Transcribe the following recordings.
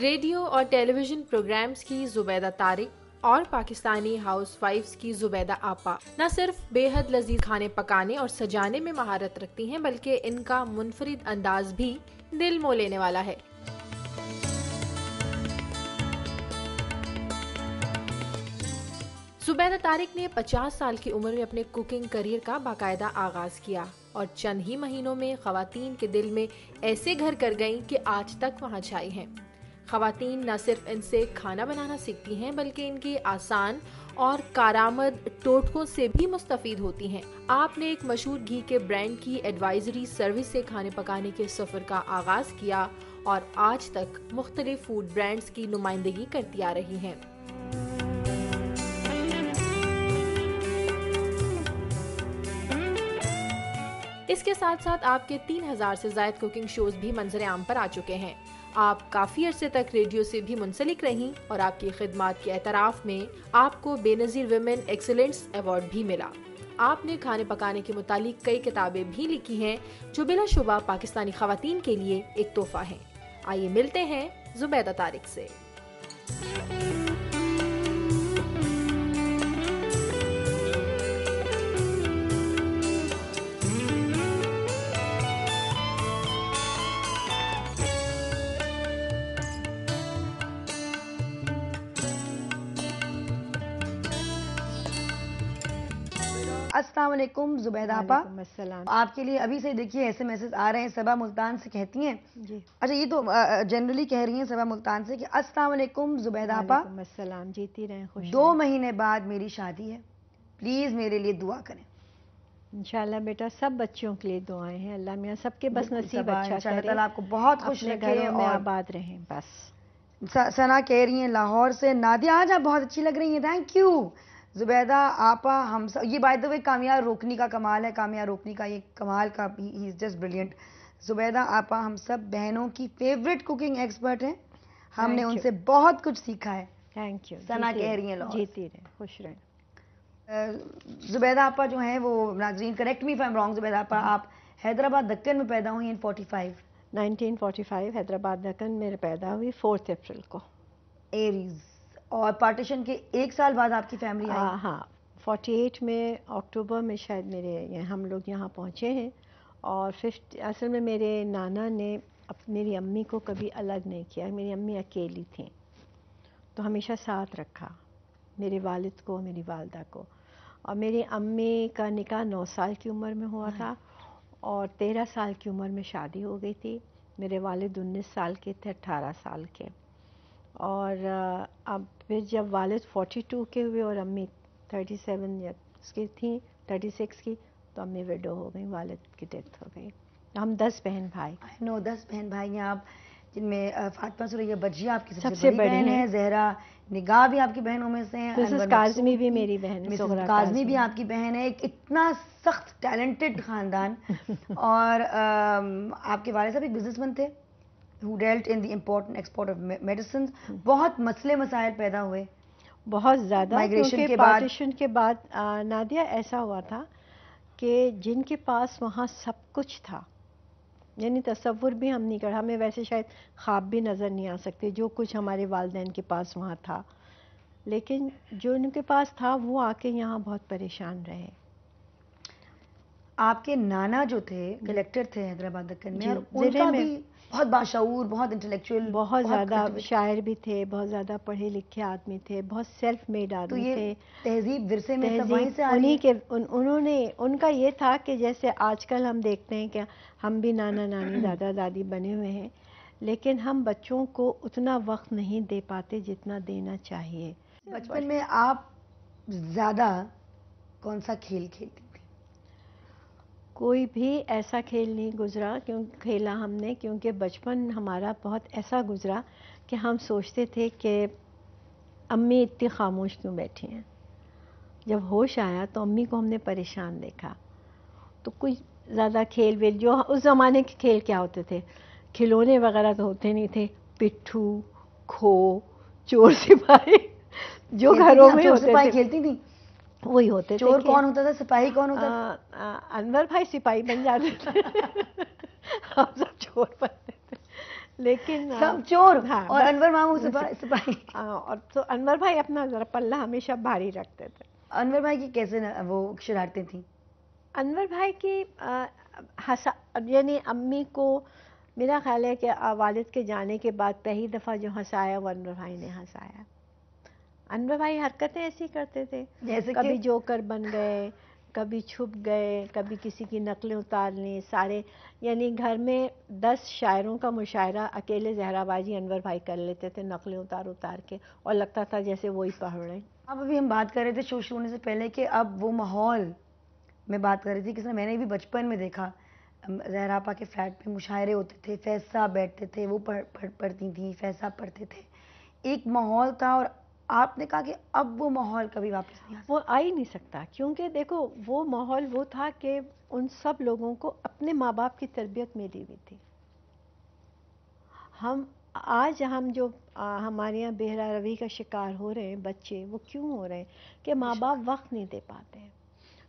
Radio और television programmes की जुबैदा तारिक और पाकिस्तानी हाउस वाइफ्स की जुबैदा आपा। न सिर्फ़ बेहद लजीज खाने पकाने और सजाने में महारत रखती हैं, बल्कि इनका मुनफरिद अंदाज भी दिल मोह लेने वाला है। जुबैदा तारिक ने 50 साल की उम्र में अपने कुकिंग करियर का बाकायदा आगाज़ किया और चंद ही महीनों में खातन के दिल में ऐसे घर कर गईं कि आज तक वहाँ छाई हैं। खातन न सिर्फ़ इनसे खाना बनाना सीखती हैं, बल्कि इनकी आसान और कारामद टोटकों से भी मुस्तफ़ होती हैं। आपने एक मशहूर घी के ब्रांड की एडवाइजरी सर्विस से खाने पकाने के सफ़र का आगाज़ किया और आज तक मुख्तलिफ़ फ़ूड ब्रांड्स की नुमाइंदगी करती आ रही हैं। इसके साथ साथ आपके तीन हज़ार से ज़्यादा कुकिंग शोज़ भी मंजर आम पर आ चुके हैं। आप काफ़ी अरसे तक रेडियो से भी मुंसलिक रहीं और आपकी खिदमत के एतराफ़ में आपको बेनज़ीर वेमेन एक्सलेंस अवार्ड भी मिला। आपने खाने पकाने के मुतालिक कई किताबें भी लिखी हैं, जो बिलाशुबा पाकिस्तानी खातन के लिए एक तोहफा है। आइए मिलते हैं जुबैदा तारिक से। अस्सलाम वालेकुम जुबैदा आपा। आपके लिए अभी से देखिए ऐसे मैसेज आ रहे हैं सबा मुल्तान से कहती हैं। जी। अच्छा ये तो जनरली कह रही हैं सबा मुल्तान से कि अस्सलाम वालेकुम जुबैदा आपा। जीती रहें खुश दो महीने बाद मेरी शादी है। प्लीज़ मेरे लिए दुआ करें। इंशाल्लाह बेटा सब बच्चों के लिए दुआएँ हैं अल्लाह मियाँ सबके बस नसीब अच्छा करे। आपको बहुत खुश रखे और आबाद रहें बस। सना कह रही हैं लाहौर से। नादिया आज आप बहुत अच्छी लग रही हैं थैंक यू जुबैदा आपा हम सब ये बाय द वे कामयाब रोकनी का कमाल है कामयाब रोकनी का ये कमाल का ही is just brilliant Zubaida Aapa हम सब बहनों की फेवरेट कुकिंग एक्सपर्ट हैं। हमने उनसे बहुत कुछ सीखा है। थैंक यू सना कह रही हैं जीती रहे खुश रहे। जुबैदा आपा जो हैं वो नाजरीन correct me from wrong Zubaida Aapa आप हैदराबाद दक्कन में पैदा हुई इन 45 1945 हैदराबाद दक्कन में पैदा हुई फोर्थ अप्रैल को। एरीज और पार्टीशन के एक साल बाद आपकी फैमिली आई। हाँ हाँ। फोर्टी एट में, अक्टूबर में शायद मेरे हम लोग यहाँ पहुँचे हैं। और फिफ्थ, असल में मेरे नाना ने मेरी अम्मी को कभी अलग नहीं किया। मेरी अम्मी अकेली थी। तो हमेशा साथ रखा। मेरे वालिद को, मेरी वालदा को। और मेरी अम्मी का निकाह नौ साल की उम्र में हुआ था। और तेरह साल की उम्र में शादी हो गई थी। मेरे वालिद उन्नीस साल के थे अट्ठारह साल के। और अब फिर जब वालिद 42 के हुए और अम्मी 37 या उसकी थी 36 की तो अम्मी विडो हो गई वालिद की डेथ हो गई। हम दस बहन भाई। नो दस बहन भाई हैं आप जिनमें फातमा सुरैया बजिया आपकी सबसे, सबसे बड़ी बहन है जहरा निगाह भी आपकी बहनों में से हैं काजमी भी मेरी बहन है काजमी भी आपकी बहन है एक इतना सख्त टैलेंटेड खानदान। और आपके वाले साहब एक बिजनेसमैन थे। Who dealt in the import and export of medicines बहुत मसले मसाइल पैदा हुए। बहुत ज़्यादा माइग्रेशन के पार्टीशन के बाद नादिया ऐसा हुआ था कि जिनके पास वहाँ सब कुछ था यानी तस्वुर भी हम नहीं कर हमें वैसे शायद ख्वाब भी नज़र नहीं आ सकते जो कुछ हमारे वालदेन के पास वहाँ था। लेकिन जो उनके पास था वो आके यहाँ बहुत परेशान रहे। आपके नाना जो थे कलेक्टर थे हैदराबाद दक्कन में और उनका भी बहुत बाशूर बहुत इंटेलेक्चुअल बहुत बहुत ज़्यादा शायर भी थे बहुत ज़्यादा पढ़े लिखे आदमी थे बहुत सेल्फ मेड आदमी तो थे। तहजीब विरसे में तहजीब से उन्हीं के उन, उन्होंने उनका ये था कि जैसे आजकल हम देखते हैं कि हम भी नाना नानी दादा दादी बने हुए हैं लेकिन हम बच्चों को उतना वक्त नहीं दे पाते जितना देना चाहिए। बचपन में आप ज़्यादा कौन सा खेल खेलती कोई भी ऐसा खेल नहीं गुज़रा क्यों खेला हमने क्योंकि बचपन हमारा बहुत ऐसा गुज़रा कि हम सोचते थे कि अम्मी इतनी खामोश क्यों बैठी हैं। जब होश आया तो अम्मी को हमने परेशान देखा। तो कुछ ज़्यादा खेल वेल जो उस ज़माने के खेल क्या होते थे? खिलौने वगैरह तो होते नहीं थे। पिट्ठू खो चोर सिपाही जो घरों में होते थे। खेलती थी? वही होते चोर कौन होता था? सिपाही कौन होता था? अनवर भाई सिपाही बन जाते थे। हम सब चोर बनते थे। लेकिन सब चोर। हाँ, और अनवर मामू सिपाही। और तो अनवर भाई अपना जरा पल्ला हमेशा भारी रखते थे। अनवर भाई की कैसे न, वो शरारतें थी? अनवर भाई की आ, हंसा यानी अम्मी को मेरा ख्याल है कि वालिद के जाने के बाद पहली दफ़ा जो हंसाया वो अनवर भाई ने हंसाया। अनवर भाई हरकतें ऐसी करते थे। जैसे कभी कि जोकर बन गए कभी छुप गए कभी किसी की नकलें उतार ली सारे यानी घर में दस शायरों का मुशायरा अकेले जहराबाजी अनवर भाई कर लेते थे नकलें उतार उतार के और लगता था जैसे वही पढ़ रहे अब अभी हम बात कर रहे थे शो शुरू होने से पहले कि अब वो माहौल में बात कर रही थी कि मैंने भी बचपन में देखा जहरापा के फ्लैट पे मुशायरे होते थे फैसा बैठते थे वो पढ़ पढ़ पढ़ती थी फैसा पढ़ते थे। एक माहौल था और आपने कहा कि अब वो माहौल कभी वापस नहीं आ वो आ ही नहीं सकता क्योंकि देखो वो माहौल वो था कि उन सब लोगों को अपने माँ बाप की तरबियत मिली हुई थी। हम आज हम जो आ, हमारे यहाँ बेहरा रवि का शिकार हो रहे हैं बच्चे वो क्यों हो रहे हैं कि माँ बाप वक्त नहीं दे पाते हैं।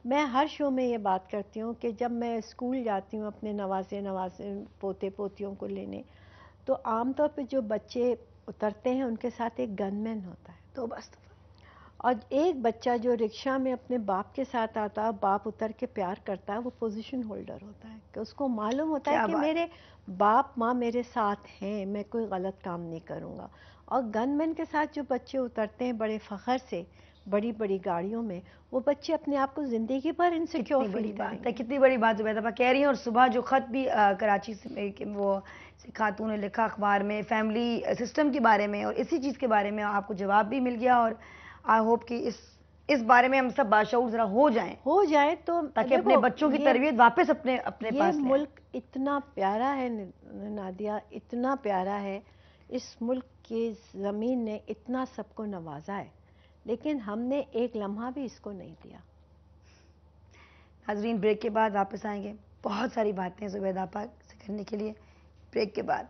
मैं हर शो में ये बात करती हूँ कि जब मैं स्कूल जाती हूँ अपने नवासे नवासे पोते पोतियों को लेने तो आमतौर पे जो बच्चे उतरते हैं उनके साथ एक गनमैन होता है। तो बस। और एक बच्चा जो रिक्शा में अपने बाप के साथ आता है बाप उतर के प्यार करता है वो पोजीशन होल्डर होता है। कि उसको मालूम होता है कि मेरे बाप माँ मेरे साथ हैं मैं कोई गलत काम नहीं करूँगा। और गनमैन के साथ जो बच्चे उतरते हैं बड़े फ़खर से बड़ी बड़ी गाड़ियों में वो बच्चे अपने आप को ज़िंदगी भर इनसिक्योर बड़ी फील बात है कितनी बड़ी बात जुबैदा कह रही हैं और सुबह जो खत भी अ, कराची से वो खातून ने लिखा अखबार में फैमिली सिस्टम के बारे में और इसी चीज़ के बारे में आपको जवाब भी मिल गया और आई होप कि इस इस बारे में हम सब बादशाह जरा हो जाएँ। हो जाए तो ताकि अपने बच्चों की तरबियत वापस अपने अपने ये पास मुल्क इतना प्यारा है नादिया इतना प्यारा है इस मुल्क की ज़मीन ने इतना सबको नवाजा है। लेकिन हमने एक लम्हा भी इसको नहीं दिया। नाजरीन ब्रेक के बाद वापस आएँगे। बहुत सारी बातें जुबैदा पाक से करने के लिए। ब्रेक के बाद।